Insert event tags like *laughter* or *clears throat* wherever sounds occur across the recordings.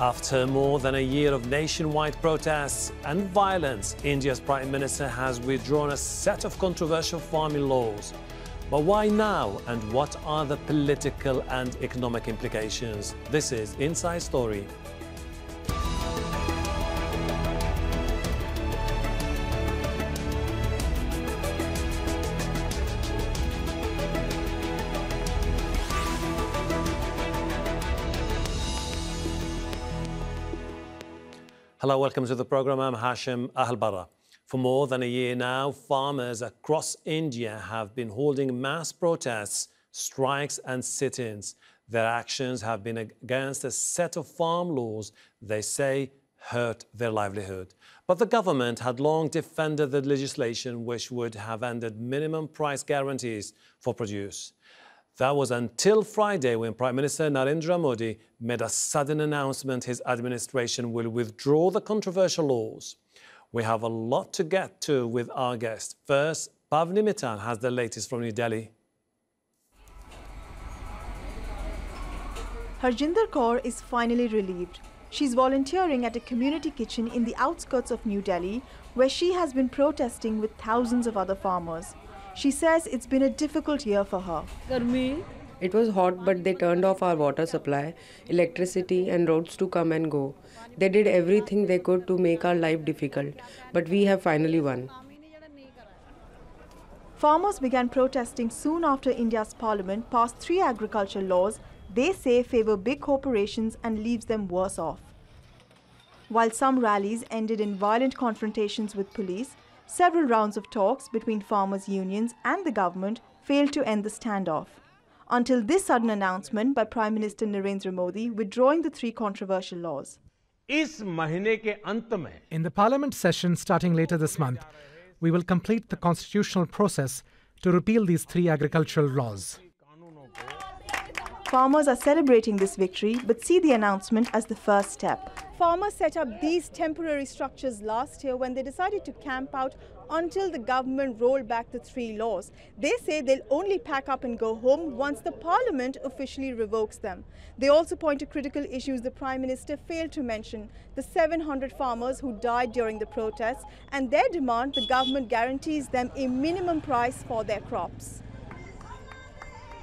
After more than a year of nationwide protests and violence, India's Prime Minister has withdrawn a set of controversial farming laws. But why now and what are the political and economic implications? This is Inside Story. Hello, welcome to the program. I'm Hashem Ahelbarra. For more than a year now, farmers across India have been holding mass protests, strikes and sit-ins. Their actions have been against a set of farm laws they say hurt their livelihood. But the government had long defended the legislation which would have ended minimum price guarantees for produce. That was until Friday when Prime Minister Narendra Modi made a sudden announcement his administration will withdraw the controversial laws. We have a lot to get to with our guest. First, Pavni Mittal has the latest from New Delhi. Harjinder Kaur is finally relieved. She's volunteering at a community kitchen in the outskirts of New Delhi, where she has been protesting with thousands of other farmers. She says it's been a difficult year for her. It was hot, but they turned off our water supply, electricity, and roads to come and go. They did everything they could to make our life difficult, but we have finally won. Farmers began protesting soon after India's parliament passed three agriculture laws they say favor big corporations and leaves them worse off. While some rallies ended in violent confrontations with police, Several rounds of talks between farmers' unions and the government failed to end the standoff. Until this sudden announcement by Prime Minister Narendra Modi withdrawing the three controversial laws. In the parliament session starting later this month, we will complete the constitutional process to repeal these three agricultural laws. Farmers are celebrating this victory but see the announcement as the first step. Farmers set up these temporary structures last year when they decided to camp out until the government rolled back the three laws. They say they'll only pack up and go home once the parliament officially revokes them. They also point to critical issues the Prime Minister failed to mention, the 700 farmers who died during the protests and their demand the government guarantees them a minimum price for their crops.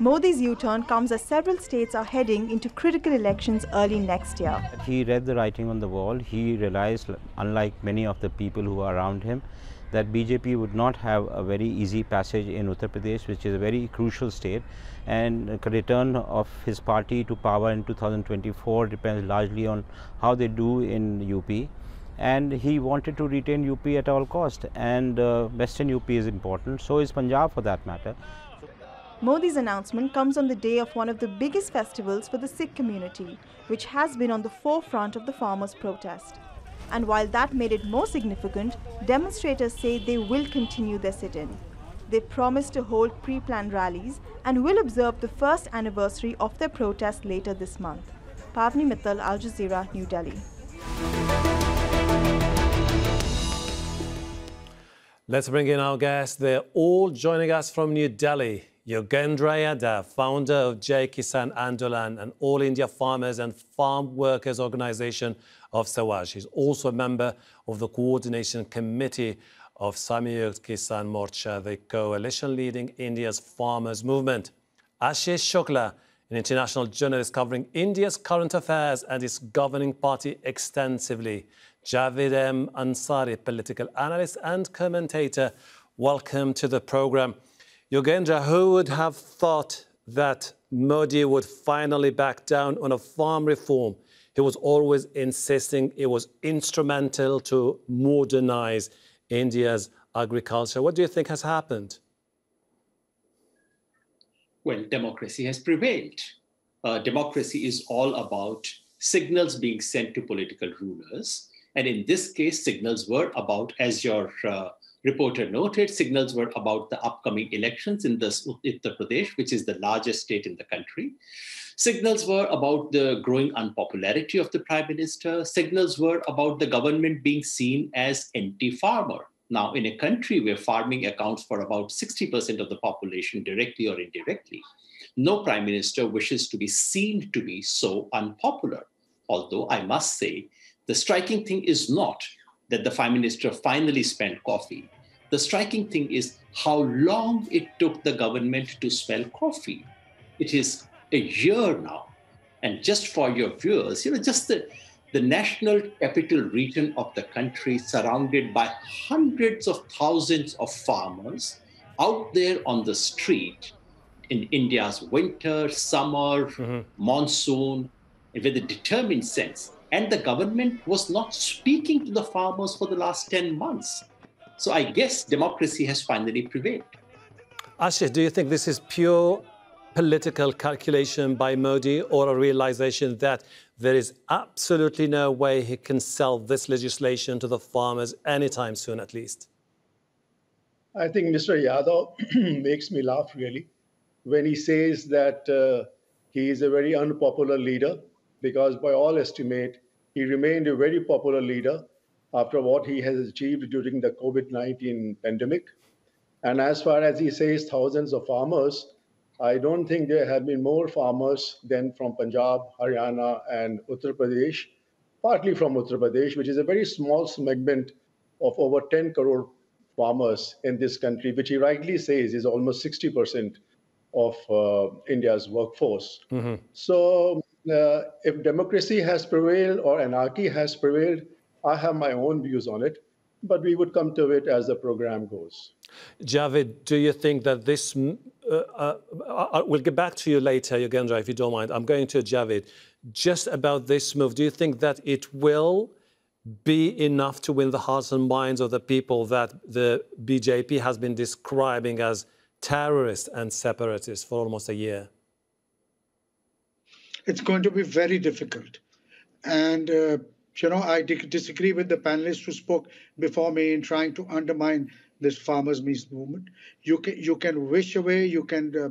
Modi's U-turn comes as several states are heading into critical elections early next year. He read the writing on the wall. He realized, unlike many of the people who are around him, that BJP would not have a very easy passage in Uttar Pradesh, which is a very crucial state, and the return of his party to power in 2024 depends largely on how they do in UP. And he wanted to retain UP at all cost, and uh, Western UP is important. So is Punjab, for that matter. Modi's announcement comes on the day of one of the biggest festivals for the Sikh community, which has been on the forefront of the farmers' protest. And while that made it more significant, demonstrators say they will continue their sit-in. They promise to hold pre-planned rallies and will observe the first anniversary of their protest later this month. Pavni Mittal, Al Jazeera, New Delhi. Let's bring in our guests. They're all joining us from New Delhi. Yogendra Yadav, founder of Jai Kisan Andolan, an All India Farmers and Farm Workers Organization of Sawaj. He's also a member of the Coordination Committee of Samyukt Kisan Morcha, the coalition leading India's farmers movement. Ashish Shukla, an international journalist covering India's current affairs and its governing party extensively. Javed M. Ansari, political analyst and commentator. Welcome to the program. Yogendra, who would have thought that Modi would finally back down on a farm reform? He was always insisting it was instrumental to modernize India's agriculture. What do you think has happened? Well, democracy has prevailed. Uh, democracy is all about signals being sent to political rulers. And in this case, signals were about, as your uh, reporter noted, signals were about the upcoming elections in the Uttar Pradesh, which is the largest state in the country. Signals were about the growing unpopularity of the prime minister. Signals were about the government being seen as anti-farmer. Now, in a country where farming accounts for about 60% of the population directly or indirectly, no prime minister wishes to be seen to be so unpopular. Although I must say, the striking thing is not that the Prime Minister finally spent coffee. The striking thing is how long it took the government to spell coffee. It is a year now. And just for your viewers, you know, just the, the national capital region of the country surrounded by hundreds of thousands of farmers out there on the street in India's winter, summer, mm-hmm. monsoon, with a determined sense. And the government was not speaking to the farmers for the last 10 months. So I guess democracy has finally prevailed. Ashish, do you think this is pure political calculation by Modi or a realization that there is absolutely no way he can sell this legislation to the farmers anytime soon, at least? I think Mr. Yadav *clears throat* makes me laugh really when he says that uh, he is a very unpopular leader, because by all estimate, he remained a very popular leader after what he has achieved during the COVID 19 pandemic. And as far as he says, thousands of farmers, I don't think there have been more farmers than from Punjab, Haryana, and Uttar Pradesh, partly from Uttar Pradesh, which is a very small segment of over 10 crore farmers in this country, which he rightly says is almost 60% of uh, India's workforce. Mm-hmm. So, uh, if democracy has prevailed or anarchy has prevailed, I have my own views on it, but we would come to it as the program goes. Javed, do you think that this uh, uh, uh, we'll get back to you later, Yogendra, if you don't mind. I'm going to Javed. Just about this move, do you think that it will be enough to win the hearts and minds of the people that the BJP has been describing as terrorists and separatists for almost a year? It's going to be very difficult. And, uh, you know, I disagree with the panelists who spoke before me in trying to undermine this farmers' means movement. You can you can wish away, you can uh,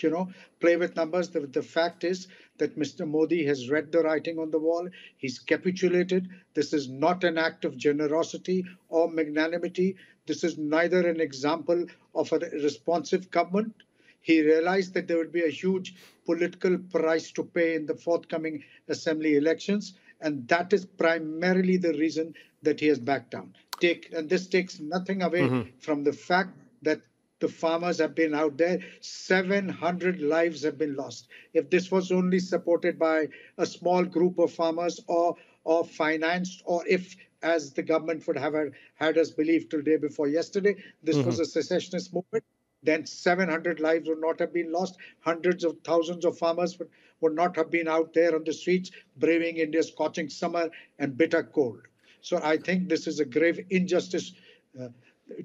you know play with numbers. The, the fact is that Mr. Modi has read the writing on the wall. He's capitulated. This is not an act of generosity or magnanimity. This is neither an example of a responsive government. He realized that there would be a huge political price to pay in the forthcoming assembly elections, and that is primarily the reason that he has backed down take, and this takes nothing away mm-hmm. from the fact that the farmers have been out there. 700 lives have been lost. If this was only supported by a small group of farmers or or financed, or if, as the government would have had us believe till day before yesterday, this mm-hmm. was a secessionist movement, then 700 lives would not have been lost. Hundreds of thousands of farmers would, would not have been out there on the streets braving India's scorching summer and bitter cold. So I think this is a grave injustice uh,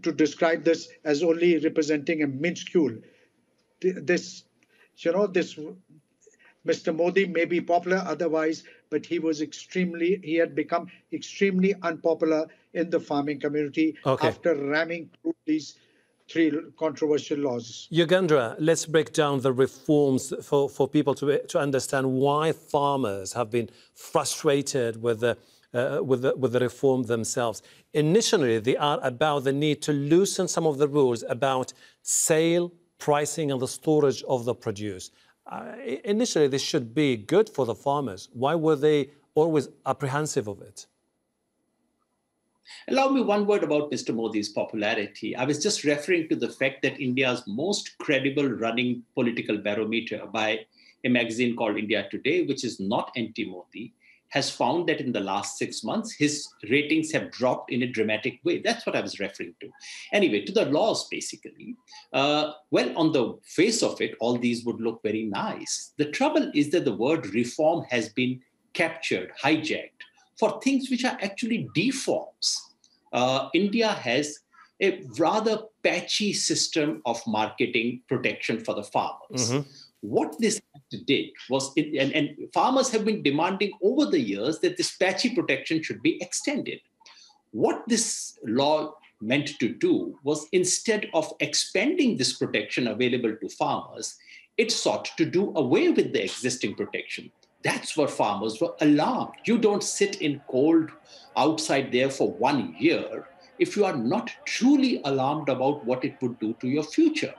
to describe this as only representing a minuscule. This, you know, this Mr. Modi may be popular otherwise, but he was extremely, he had become extremely unpopular in the farming community okay. after ramming through these three controversial laws. Yogendra, let's break down the reforms for, for people to, to understand why farmers have been frustrated with the uh, with, the, with the reform themselves. Initially, they are about the need to loosen some of the rules about sale, pricing, and the storage of the produce. Uh, initially, this should be good for the farmers. Why were they always apprehensive of it? Allow me one word about Mr. Modi's popularity. I was just referring to the fact that India's most credible running political barometer by a magazine called India Today, which is not anti Modi, has found that in the last six months, his ratings have dropped in a dramatic way. That's what I was referring to. Anyway, to the laws, basically. Uh, well, on the face of it, all these would look very nice. The trouble is that the word reform has been captured, hijacked for things which are actually deforms. Uh, India has a rather patchy system of marketing protection for the farmers. Mm-hmm what this did was, it, and, and farmers have been demanding over the years that this patchy protection should be extended. What this law meant to do was instead of expanding this protection available to farmers, it sought to do away with the existing protection. That's where farmers were alarmed. You don't sit in cold outside there for one year if you are not truly alarmed about what it would do to your future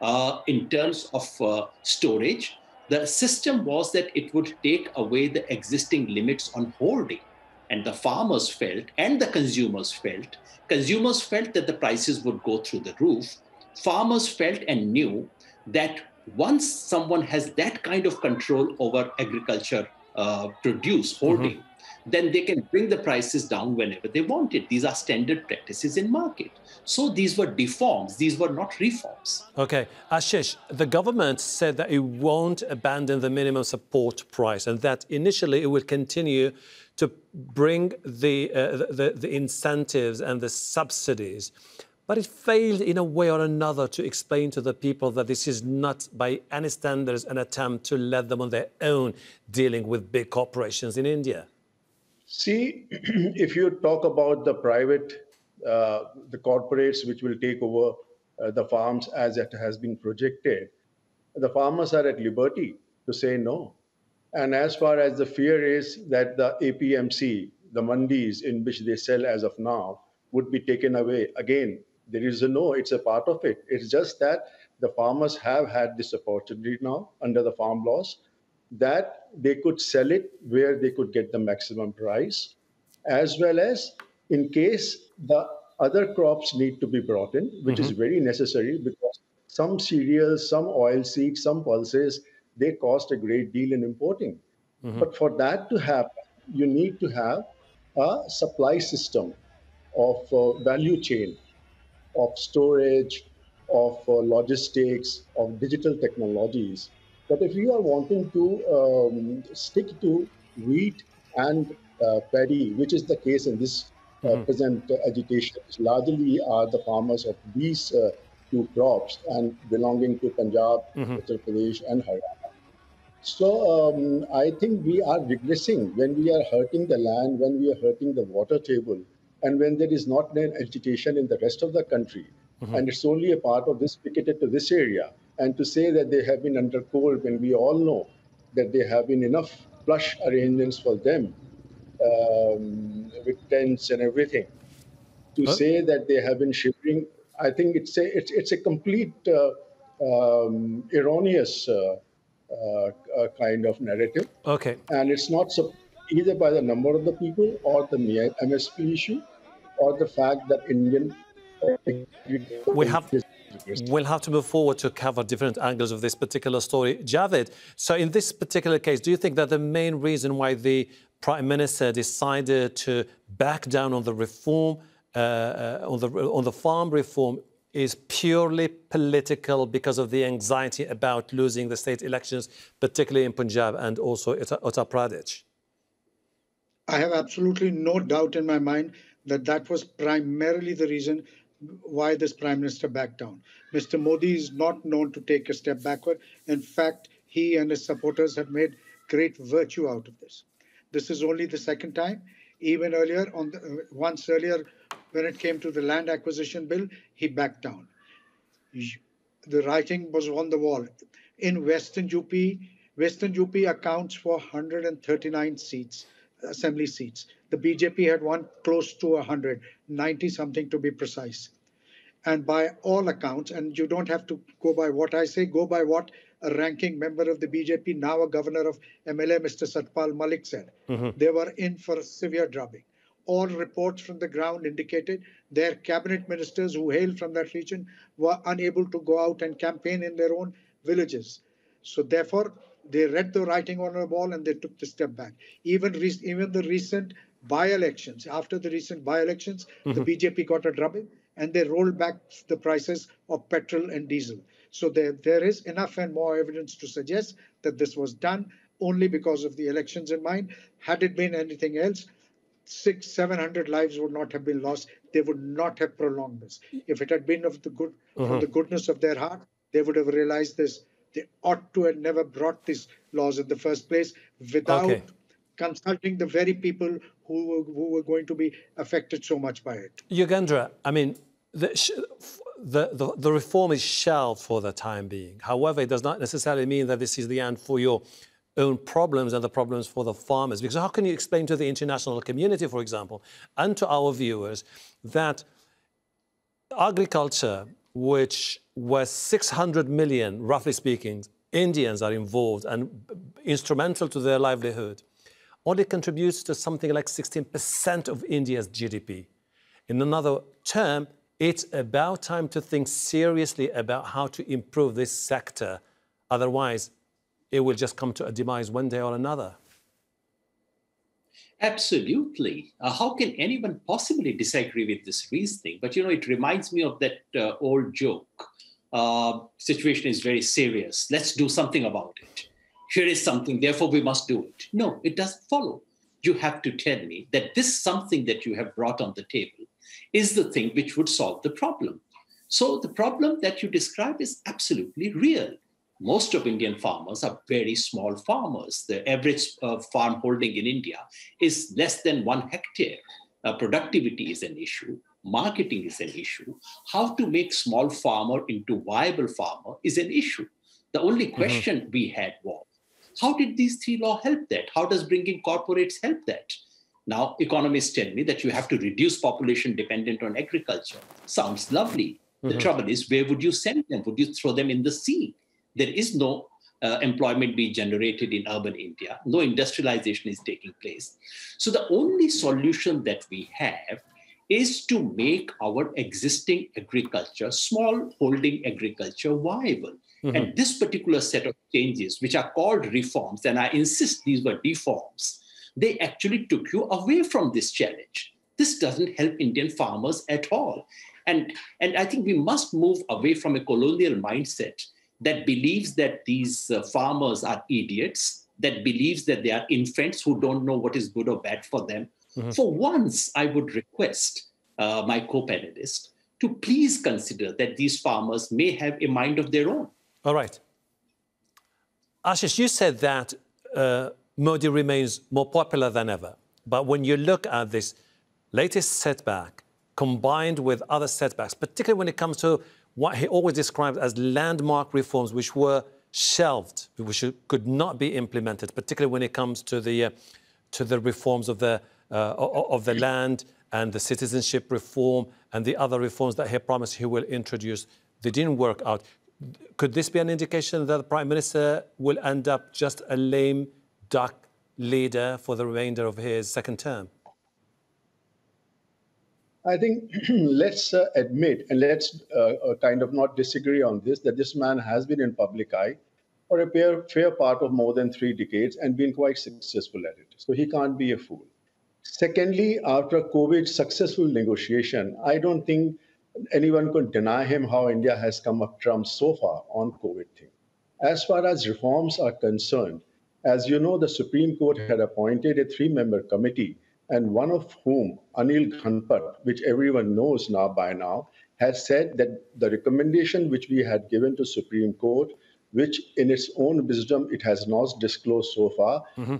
uh, in terms of uh, storage. The system was that it would take away the existing limits on holding. And the farmers felt, and the consumers felt, consumers felt that the prices would go through the roof. Farmers felt and knew that once someone has that kind of control over agriculture uh, produce holding, mm-hmm then they can bring the prices down whenever they want it. These are standard practices in market. So these were deforms, these were not reforms. Okay. Ashish, the government said that it won't abandon the minimum support price and that initially it will continue to bring the, uh, the, the incentives and the subsidies. But it failed in a way or another to explain to the people that this is not, by any standards, an attempt to let them on their own dealing with big corporations in India. See, *clears throat* if you talk about the private, uh, the corporates which will take over uh, the farms as it has been projected, the farmers are at liberty to say no. And as far as the fear is that the APMC, the mandis in which they sell as of now, would be taken away, again, there is a no, it's a part of it. It's just that the farmers have had this opportunity now under the farm laws that they could sell it where they could get the maximum price, as well as in case the other crops need to be brought in, which mm-hmm. is very necessary because some cereals, some oil seeds, some pulses, they cost a great deal in importing. Mm-hmm. But for that to happen, you need to have a supply system of uh, value chain, of storage, of uh, logistics, of digital technologies but if you are wanting to um, stick to wheat and uh, paddy, which is the case in this uh, mm-hmm. present agitation, largely are the farmers of these uh, two crops and belonging to Punjab, mm-hmm. Uttar Pradesh, and Haryana. So um, I think we are regressing when we are hurting the land, when we are hurting the water table, and when there is not an agitation in the rest of the country, mm-hmm. and it's only a part of this picketed to this area and to say that they have been under cold when we all know that there have been enough plush arrangements for them um, with tents and everything. To huh? say that they have been shivering, I think it's a it's, it's a complete uh, um, erroneous uh, uh, kind of narrative. Okay, and it's not so either by the number of the people or the MSP issue or the fact that Indian we have We'll have to move forward to cover different angles of this particular story. Javed, so in this particular case, do you think that the main reason why the Prime Minister decided to back down on the reform, uh, uh, on, the, on the farm reform, is purely political because of the anxiety about losing the state elections, particularly in Punjab and also Uttar Pradesh? I have absolutely no doubt in my mind that that was primarily the reason why this prime minister backed down. Mr. Modi is not known to take a step backward. In fact, he and his supporters have made great virtue out of this. This is only the second time. Even earlier, on the, uh, once earlier, when it came to the land acquisition bill, he backed down. The writing was on the wall. In Western UP, Western UP accounts for 139 seats, assembly seats. The BJP had one close to 100, 90 something to be precise. And by all accounts, and you don't have to go by what I say, go by what a ranking member of the BJP, now a governor of Meghalaya, Mr. Satpal Malik, said. Mm-hmm. They were in for a severe drubbing. All reports from the ground indicated their cabinet ministers who hail from that region were unable to go out and campaign in their own villages. So, therefore, they read the writing on the wall and they took the step back. Even, re- even the recent by-elections. After the recent by-elections, mm-hmm. the BJP got a drubbing and they rolled back the prices of petrol and diesel. So there, there is enough and more evidence to suggest that this was done only because of the elections in mind. Had it been anything else, six, seven hundred lives would not have been lost. They would not have prolonged this. If it had been of the good, mm-hmm. the goodness of their heart, they would have realized this. They ought to have never brought these laws in the first place without okay consulting the very people who were, who were going to be affected so much by it. Yogendra, I mean, the, the, the, the, reform is shelved for the time being. However, it does not necessarily mean that this is the end for your own problems and the problems for the farmers. Because how can you explain to the international community, for example, and to our viewers that agriculture, which was 600 million, roughly speaking, Indians are involved and instrumental to their livelihood, only contributes to something like 16% of India's GDP. In another term, it's about time to think seriously about how to improve this sector. Otherwise, it will just come to a demise one day or another. Absolutely. Uh, how can anyone possibly disagree with this reasoning? But you know, it reminds me of that uh, old joke. Uh, situation is very serious. Let's do something about it. Here is something, therefore we must do it. No, it doesn't follow. You have to tell me that this something that you have brought on the table is the thing which would solve the problem. So the problem that you describe is absolutely real most of Indian farmers are very small farmers. The average uh, farm holding in India is less than one hectare. Uh, productivity is an issue. Marketing is an issue. How to make small farmer into viable farmer is an issue. The only mm-hmm. question mm-hmm. we had was, how did these three law help that? How does bringing corporates help that? Now, economists tell me that you have to reduce population dependent on agriculture. Sounds lovely. The mm-hmm. trouble is, where would you send them? Would you throw them in the sea? there is no uh, employment being generated in urban India. No industrialization is taking place. So the only solution that we have is to make our existing agriculture, small holding agriculture, viable. Mm-hmm. And this particular set of changes, which are called reforms, and I insist these were reforms, they actually took you away from this challenge. This doesn't help Indian farmers at all. And, and I think we must move away from a colonial mindset that believes that these uh, farmers are idiots, that believes that they are infants who don't know what is good or bad for them. Mm-hmm. For once, I would request uh, my co panelist to please consider that these farmers may have a mind of their own. All right. Ashish, you said that uh, Modi remains more popular than ever. But when you look at this latest setback combined with other setbacks, particularly when it comes to what he always described as landmark reforms, which were shelved, which could not be implemented, particularly when it comes to the, uh, to the reforms of the, uh, of the land and the citizenship reform and the other reforms that he promised he will introduce. They didn't work out. Could this be an indication that the Prime Minister will end up just a lame duck leader for the remainder of his second term? I think *clears throat* let's uh, admit and let's uh, uh, kind of not disagree on this that this man has been in public eye for a fair, fair part of more than three decades and been quite successful at it. So he can't be a fool. Secondly, after COVID's successful negotiation, I don't think anyone could deny him how India has come up trumps so far on COVID thing. As far as reforms are concerned, as you know, the Supreme Court had appointed a three-member committee and one of whom, Anil Ghanpat, which everyone knows now by now, has said that the recommendation which we had given to Supreme Court, which in its own wisdom it has not disclosed so far, mm-hmm.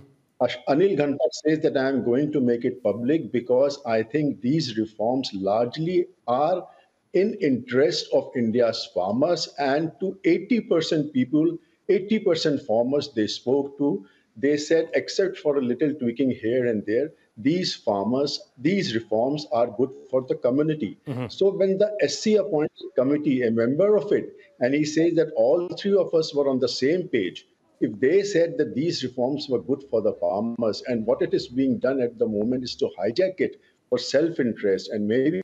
Anil Ghanpat says that I am going to make it public because I think these reforms largely are in interest of India's farmers and to 80% people, 80% farmers they spoke to, they said, except for a little tweaking here and there, these farmers, these reforms are good for the community. Mm-hmm. So when the SC appointed committee, a member of it, and he says that all three of us were on the same page, if they said that these reforms were good for the farmers, and what it is being done at the moment is to hijack it for self-interest and maybe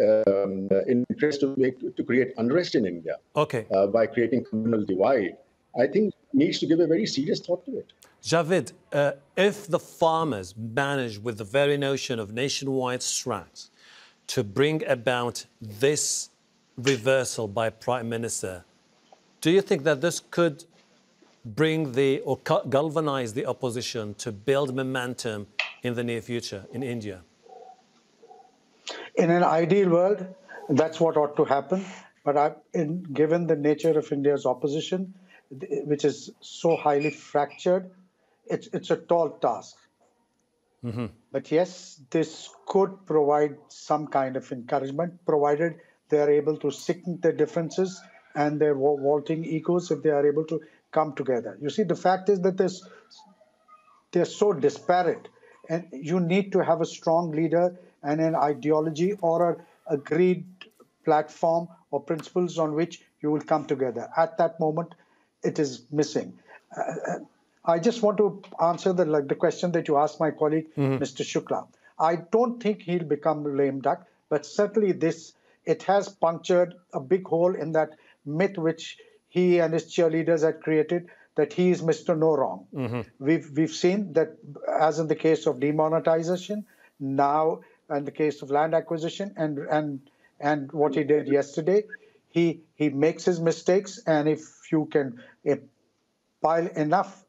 um, interest to make to create unrest in India. Okay. Uh, by creating communal divide, I think needs to give a very serious thought to it. Javed, uh, if the farmers manage with the very notion of nationwide strikes to bring about this reversal by Prime Minister, do you think that this could bring the or galvanize the opposition to build momentum in the near future in India? In an ideal world, that's what ought to happen. But I, in, given the nature of India's opposition, which is so highly fractured, it's it's a tall task. Mm-hmm. But yes, this could provide some kind of encouragement, provided they are able to sink their differences and their vaulting egos if they are able to come together. You see, the fact is that this, they're so disparate, and you need to have a strong leader and an ideology or a agreed platform or principles on which you will come together. At that moment, it is missing. Uh, uh I just want to answer the like the question that you asked my colleague, mm-hmm. Mr. Shukla. I don't think he'll become lame duck, but certainly this it has punctured a big hole in that myth which he and his cheerleaders had created that he is Mr. No Wrong. Mm-hmm. We've we've seen that as in the case of demonetization, now in the case of land acquisition and and and what he did yesterday, he he makes his mistakes, and if you can if pile enough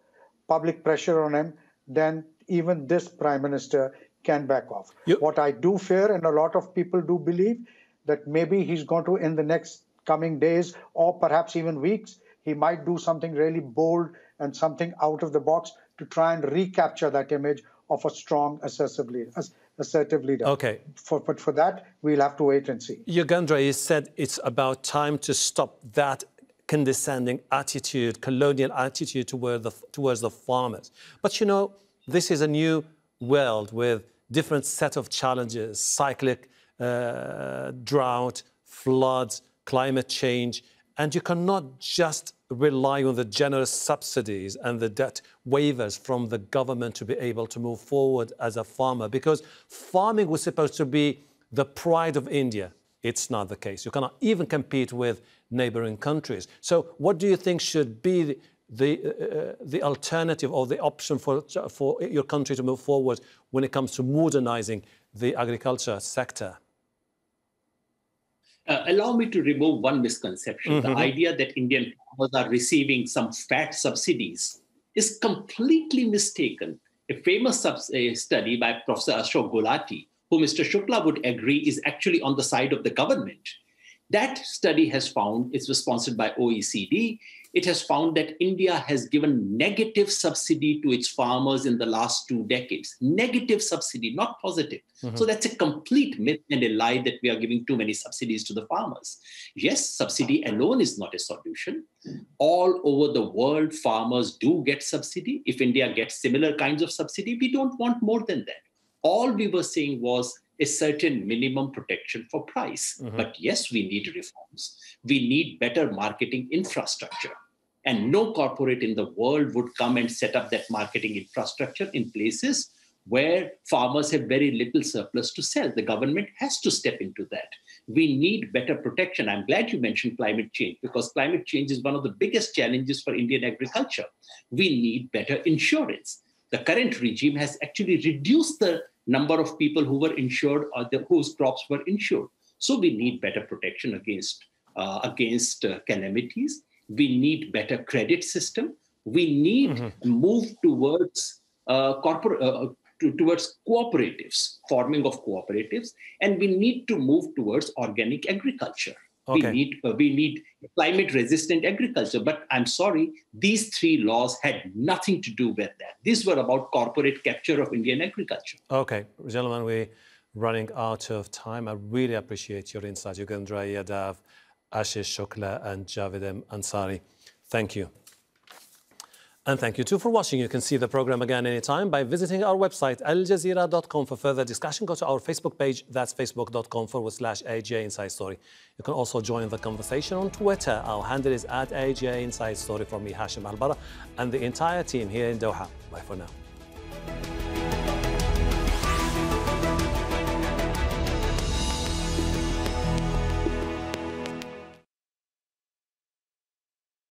public pressure on him, then even this prime minister can back off. Yep. What I do fear, and a lot of people do believe, that maybe he's going to, in the next coming days or perhaps even weeks, he might do something really bold and something out of the box to try and recapture that image of a strong, assertive leader. Assertive leader. Okay. For, but for that, we'll have to wait and see. Yogendra, said it's about time to stop that condescending attitude, colonial attitude toward the, towards the farmers. But you know, this is a new world with different set of challenges, cyclic uh, drought, floods, climate change, and you cannot just rely on the generous subsidies and the debt waivers from the government to be able to move forward as a farmer because farming was supposed to be the pride of India. It's not the case. You cannot even compete with neighboring countries. So, what do you think should be the, the, uh, the alternative or the option for, for your country to move forward when it comes to modernizing the agriculture sector? Uh, allow me to remove one misconception. Mm-hmm. The idea that Indian farmers are receiving some fat subsidies is completely mistaken. A famous sub- a study by Professor Ashok Gulati, who Mr. Shukla would agree is actually on the side of the government. That study has found, it's sponsored by OECD, it has found that India has given negative subsidy to its farmers in the last two decades. Negative subsidy, not positive. Mm-hmm. So that's a complete myth and a lie that we are giving too many subsidies to the farmers. Yes, subsidy alone is not a solution. All over the world, farmers do get subsidy. If India gets similar kinds of subsidy, we don't want more than that. All we were saying was a certain minimum protection for price. Mm-hmm. But yes, we need reforms. We need better marketing infrastructure. And no corporate in the world would come and set up that marketing infrastructure in places where farmers have very little surplus to sell. The government has to step into that. We need better protection. I'm glad you mentioned climate change because climate change is one of the biggest challenges for Indian agriculture. We need better insurance. The current regime has actually reduced the number of people who were insured or the, whose crops were insured. So we need better protection against uh, against uh, calamities. We need better credit system. We need mm-hmm. move towards uh, corporate uh, to, towards cooperatives, forming of cooperatives, and we need to move towards organic agriculture. Okay. We need uh, we need climate resistant agriculture. But I'm sorry, these three laws had nothing to do with that. These were about corporate capture of Indian agriculture. Okay, gentlemen, we're running out of time. I really appreciate your insight, Yogendra Yadav, Ashish Shukla, and Javed Ansari. Thank you. And thank you too for watching. You can see the program again anytime by visiting our website, aljazeera.com for further discussion. Go to our Facebook page, that's facebook.com forward slash AJ Inside Story. You can also join the conversation on Twitter. Our handle is at AJ Inside Story from me, Hashem Ahelbarra, and the entire team here in Doha. Bye for now.